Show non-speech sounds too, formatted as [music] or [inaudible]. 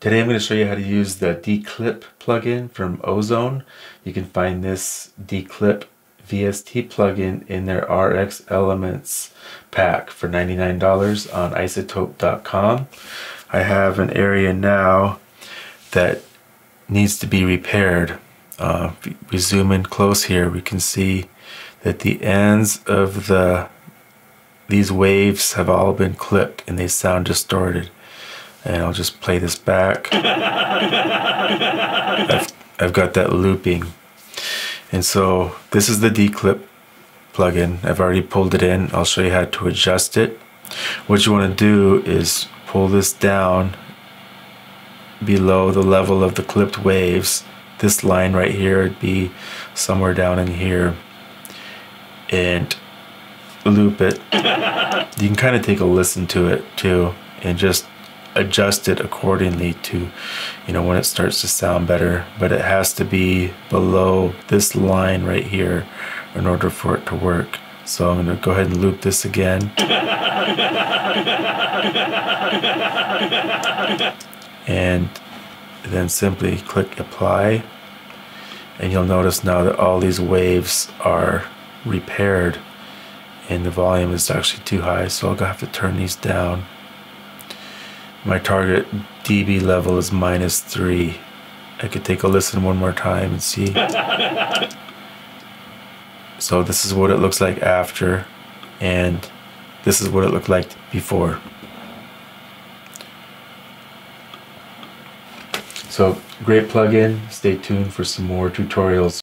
Today I'm going to show you how to use the De-Clip plugin from Ozone. You can find this De-Clip VST plugin in their RX Elements pack for $99 on iZotope.com. I have an area now that needs to be repaired. Uh, we zoom in close here, we can see that the ends of the these waves have all been clipped and they sound distorted and I'll just play this back. [laughs] I've, I've got that looping. And so this is the De-Clip plugin. I've already pulled it in. I'll show you how to adjust it. What you want to do is pull this down below the level of the clipped waves. This line right here would be somewhere down in here. And loop it. [laughs] You can kind of take a listen to it too and just adjust it accordingly to you know when it starts to sound better. But it has to be below this line right here in order for it to work. So I'm going to go ahead and loop this again. And then simply click apply. And you'll notice now that all these waves are repaired and the volume is actually too high. So I'll have to turn these down my target dB level is minus 3. I could take a listen one more time and see. [laughs] so this is what it looks like after and this is what it looked like before. So great plugin. Stay tuned for some more tutorials.